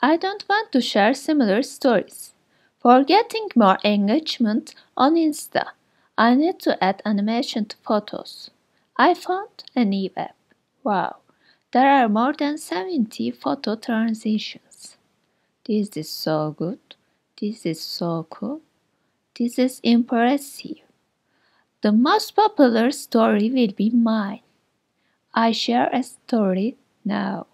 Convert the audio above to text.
I don't want to share similar stories. For getting more engagement on Insta, I need to add animation to photos. I found an new app. Wow, there are more than 70 photo transitions. This is so good. This is so cool. This is impressive. The most popular story will be mine. I share a story now.